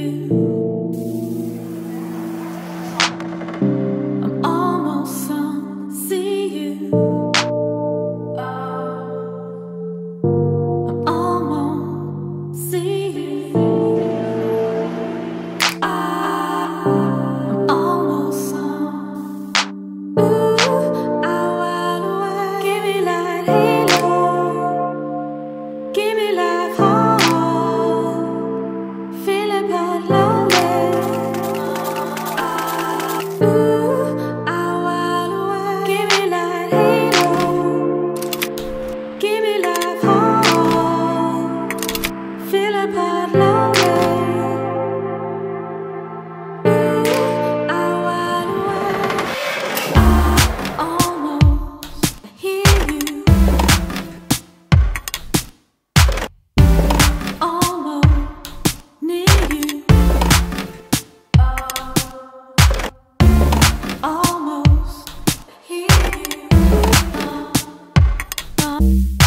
you. you